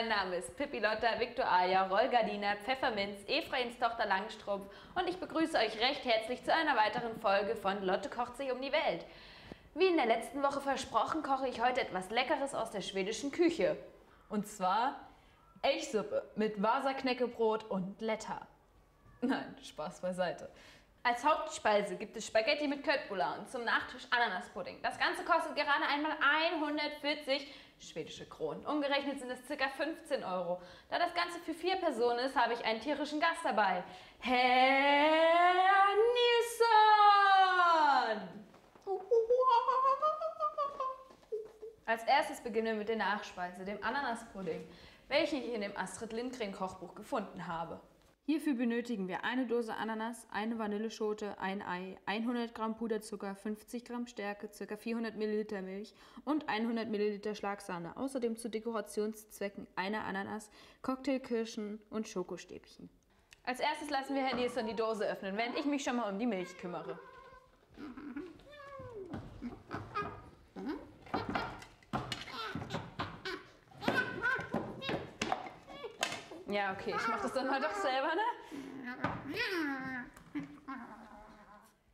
Mein Name ist Pippi Lotta, Viktor Aja, Rollgardiner, Pfefferminz, Ephraims Tochter Langstrumpf und ich begrüße euch recht herzlich zu einer weiteren Folge von Lotte kocht sich um die Welt. Wie in der letzten Woche versprochen, koche ich heute etwas Leckeres aus der schwedischen Küche. Und zwar Elchsuppe mit Wasserknäckebrot und Letter. Nein, Spaß beiseite. Als Hauptspeise gibt es Spaghetti mit Köttbullar und zum Nachtisch Ananaspudding. Das Ganze kostet gerade einmal 140 schwedische Kronen. Umgerechnet sind es ca. 15 Euro. Da das Ganze für vier Personen ist, habe ich einen tierischen Gast dabei. Herr Nilsson! Als erstes beginnen wir mit der Nachspeise, dem Ananaspudding, welchen ich in dem Astrid Lindgren Kochbuch gefunden habe. Hierfür benötigen wir eine Dose Ananas, eine Vanilleschote, ein Ei, 100 Gramm Puderzucker, 50 Gramm Stärke, ca. 400 Milliliter Milch und 100 Milliliter Schlagsahne. Außerdem zu Dekorationszwecken eine Ananas, Cocktailkirschen und Schokostäbchen. Als erstes lassen wir Herrn Nilsson die Dose öffnen, während ich mich schon mal um die Milch kümmere. Ja, okay, ich mach das dann mal doch selber, ne?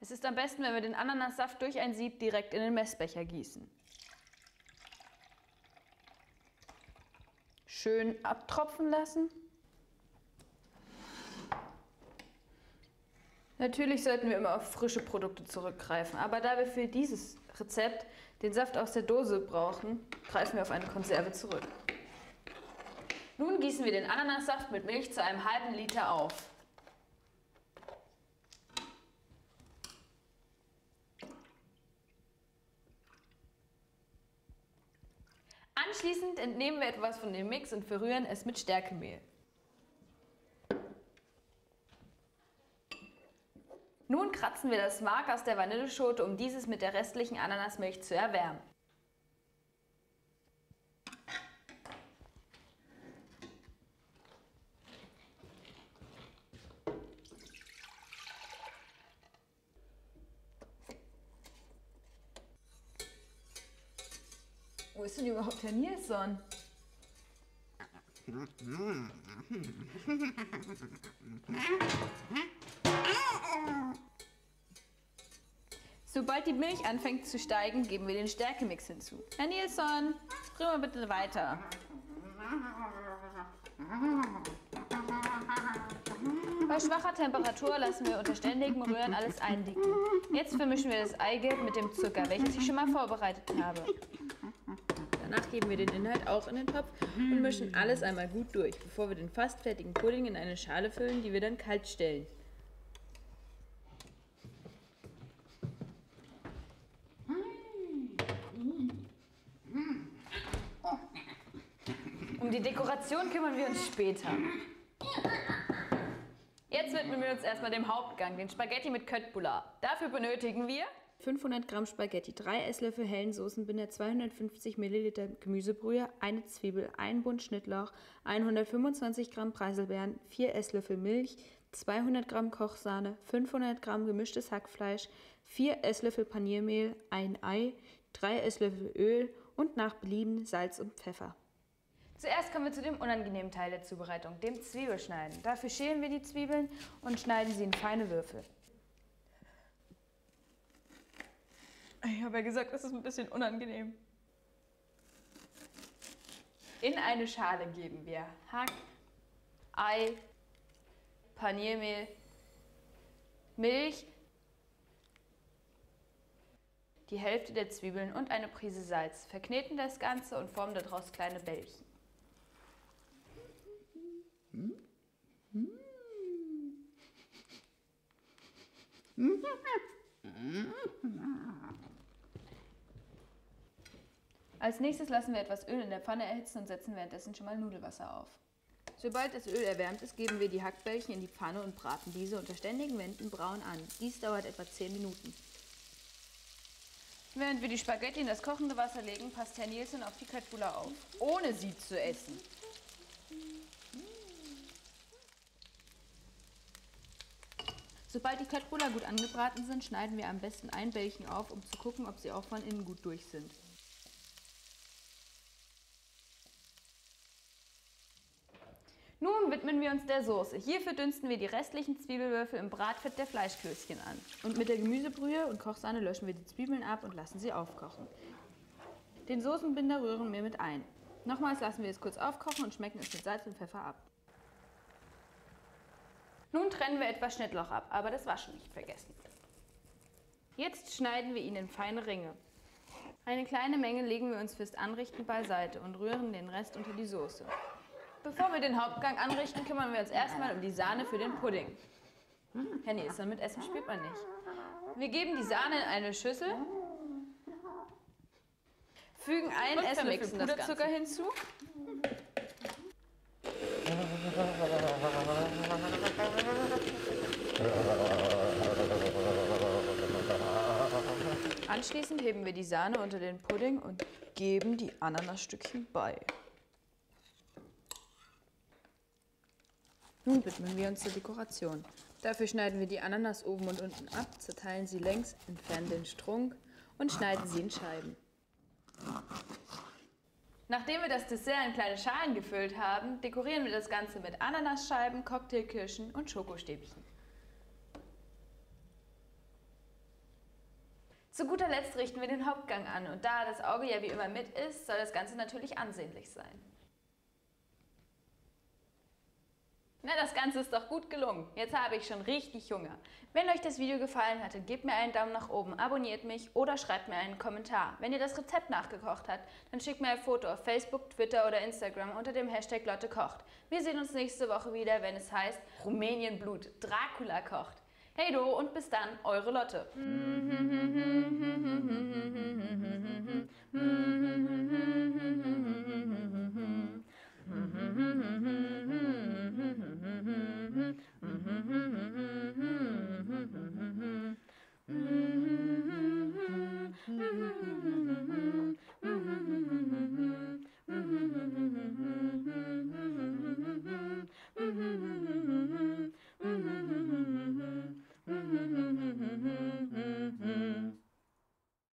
Es ist am besten, wenn wir den Ananassaft durch ein Sieb direkt in den Messbecher gießen. Schön abtropfen lassen. Natürlich sollten wir immer auf frische Produkte zurückgreifen, aber da wir für dieses Rezept den Saft aus der Dose brauchen, greifen wir auf eine Konserve zurück. Nun gießen wir den Ananassaft mit Milch zu einem halben Liter auf. Anschließend entnehmen wir etwas von dem Mix und verrühren es mit Stärkemehl. Nun kratzen wir das Mark aus der Vanilleschote, um dieses mit der restlichen Ananasmilch zu erwärmen. Wo ist denn überhaupt Herr Nilsson? Sobald die Milch anfängt zu steigen, geben wir den Stärkemix hinzu. Herr Nilsson, rühr mal bitte weiter. Bei schwacher Temperatur lassen wir unter ständigem Rühren alles eindicken. Jetzt vermischen wir das Eigelb mit dem Zucker, welches ich schon mal vorbereitet habe. Danach geben wir den Inhalt auch in den Topf und mischen alles einmal gut durch, bevor wir den fast fertigen Pudding in eine Schale füllen, die wir dann kalt stellen. Um die Dekoration kümmern wir uns später. Wir uns erstmal dem Hauptgang, den Spaghetti mit Köttbullar. Dafür benötigen wir 500 Gramm Spaghetti, 3 Esslöffel hellen Soßenbinder, 250 Milliliter Gemüsebrühe, eine Zwiebel, ein Bund Schnittlauch, 125 Gramm Preiselbeeren, 4 Esslöffel Milch, 200 Gramm Kochsahne, 500 Gramm gemischtes Hackfleisch, 4 Esslöffel Paniermehl, ein Ei, 3 Esslöffel Öl und nach Belieben Salz und Pfeffer. Zuerst kommen wir zu dem unangenehmen Teil der Zubereitung, dem Zwiebelschneiden. Dafür schälen wir die Zwiebeln und schneiden sie in feine Würfel. Ich habe ja gesagt, das ist ein bisschen unangenehm. In eine Schale geben wir Hack, Ei, Paniermehl, Milch, die Hälfte der Zwiebeln und eine Prise Salz. Verkneten das Ganze und formen daraus kleine Bällchen. Als nächstes lassen wir etwas Öl in der Pfanne erhitzen und setzen währenddessen schon mal Nudelwasser auf. Sobald das Öl erwärmt ist, geben wir die Hackbällchen in die Pfanne und braten diese unter ständigen Wänden braun an. Dies dauert etwa 10 Minuten. Während wir die Spaghetti in das kochende Wasser legen, passt Herr Nielsen auf die Köttbullar auf, ohne sie zu essen. Sobald die Köttbullar gut angebraten sind, schneiden wir am besten ein Bällchen auf, um zu gucken, ob sie auch von innen gut durch sind. wir uns der Soße. Hierfür dünsten wir die restlichen Zwiebelwürfel im Bratfett der Fleischklößchen an. Und mit der Gemüsebrühe und Kochsahne löschen wir die Zwiebeln ab und lassen sie aufkochen. Den Soßenbinder rühren wir mit ein. Nochmals lassen wir es kurz aufkochen und schmecken es mit Salz und Pfeffer ab. Nun trennen wir etwas Schnittlauch ab, aber das Waschen nicht vergessen. Jetzt schneiden wir ihn in feine Ringe. Eine kleine Menge legen wir uns fürs Anrichten beiseite und rühren den Rest unter die Soße. Bevor wir den Hauptgang anrichten, kümmern wir uns erstmal um die Sahne für den Pudding. Henny, ist dann mit Essen spielt man nicht. Wir geben die Sahne in eine Schüssel, fügen einen Esslöffel Puderzucker hinzu. Anschließend heben wir die Sahne unter den Pudding und geben die Ananasstückchen bei. Nun widmen wir uns der Dekoration. Dafür schneiden wir die Ananas oben und unten ab, zerteilen sie längs, entfernen den Strunk und schneiden sie in Scheiben. Nachdem wir das Dessert in kleine Schalen gefüllt haben, dekorieren wir das Ganze mit Ananasscheiben, Cocktailkirschen und Schokostäbchen. Zu guter Letzt richten wir den Hauptgang an und da das Auge ja wie immer mit ist, soll das Ganze natürlich ansehnlich sein. Na, das Ganze ist doch gut gelungen. Jetzt habe ich schon richtig Hunger. Wenn euch das Video gefallen hat, dann gebt mir einen Daumen nach oben, abonniert mich oder schreibt mir einen Kommentar. Wenn ihr das Rezept nachgekocht habt, dann schickt mir ein Foto auf Facebook, Twitter oder Instagram unter dem Hashtag Lotte kocht. Wir sehen uns nächste Woche wieder, wenn es heißt Rumänienblut, Dracula kocht. Hey du und bis dann, eure Lotte.